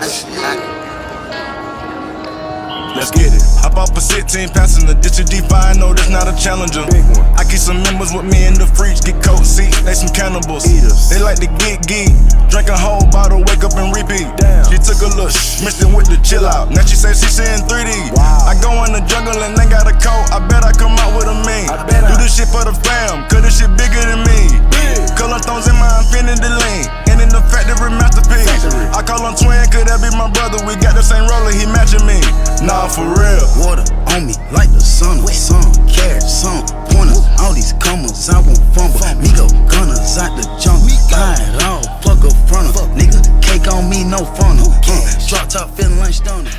Let's get it. Hop off a 16 passenger, ditch a D5, I know that's not a challenger. Big one. I keep some members with me in the fridge, get cold seat, they some cannibals. Eaters. They like to get geek, drink a whole bottle, wake up and repeat. Damn. She took a look, mixed it with the chill out. Now she say she in 3D. Wow. I go in the jungle and they got a coat, I bet I come out with a mean. I'm twin, could that be my brother? We got the same roller, he matching me. Nah, for real. Water on me like the sun, Some care, some pointers. All these commas, I won't fumble. Migo gunners out the jungle. Buy it all, fuck up front of Nigga, cake on me, no funnel. Uh, drop top, feeling like stoner.